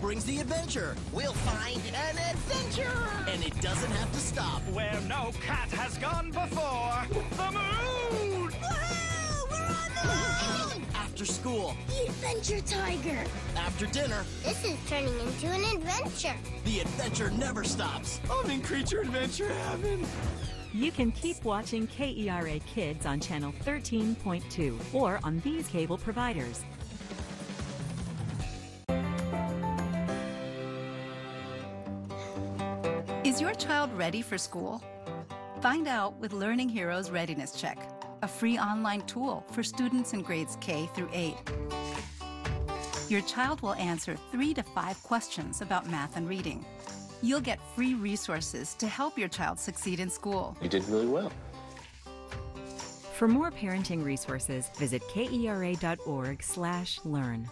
brings the adventure. We'll find an adventure. And it doesn't have to stop. Where no cat has gone before. The moon! Woohoo! We're on the moon! After school, The Adventure Tiger. after dinner, This is turning into an adventure. the adventure never stops. I'm in Creature Adventure Heaven. You can keep watching KERA Kids on channel 13.2 or on these cable providers. Is your child ready for school? Find out with Learning Heroes Readiness Check, a free online tool for students in grades K through 8. Your child will answer three to five questions about math and reading. You'll get free resources to help your child succeed in school. You did really well. For more parenting resources, visit kera.org/learn.